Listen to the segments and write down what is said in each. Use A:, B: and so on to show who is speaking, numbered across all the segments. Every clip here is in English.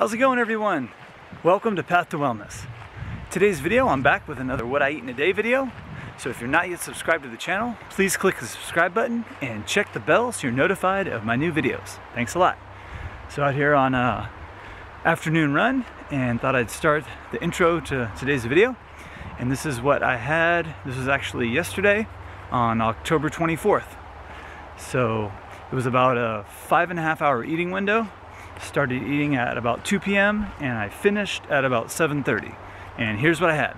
A: How's it going everyone? Welcome to Path to Wellness. Today's video, I'm back with another What I Eat in a Day video. So if you're not yet subscribed to the channel, please click the subscribe button and check the bell so you're notified of my new videos. Thanks a lot. So out here on a afternoon run and thought I'd start the intro to today's video. And this is what I had, this was actually yesterday on October 24th. So it was about a five and a half hour eating window started eating at about 2 p.m. and I finished at about 7.30. And here's what I had.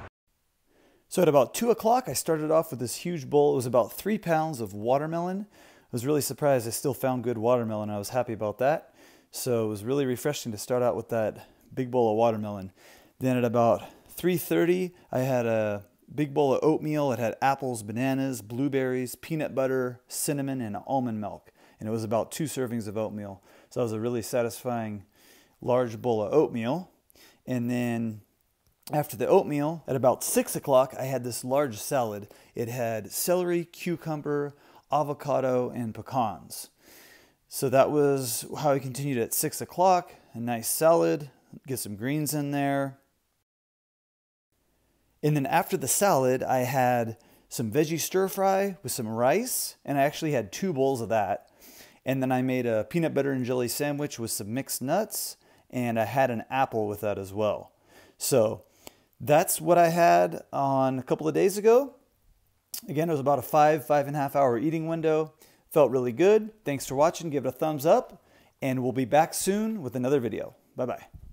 A: So at about 2 o'clock, I started off with this huge bowl. It was about three pounds of watermelon. I was really surprised I still found good watermelon. I was happy about that. So it was really refreshing to start out with that big bowl of watermelon. Then at about 3.30, I had a big bowl of oatmeal. It had apples, bananas, blueberries, peanut butter, cinnamon, and almond milk. And it was about two servings of oatmeal. So that was a really satisfying large bowl of oatmeal. And then after the oatmeal, at about six o'clock, I had this large salad. It had celery, cucumber, avocado, and pecans. So that was how I continued at six o'clock. A nice salad, get some greens in there. And then after the salad, I had some veggie stir fry with some rice, and I actually had two bowls of that. And then I made a peanut butter and jelly sandwich with some mixed nuts, and I had an apple with that as well. So that's what I had on a couple of days ago. Again, it was about a five, five and a half hour eating window. Felt really good. Thanks for watching. Give it a thumbs up, and we'll be back soon with another video. Bye bye.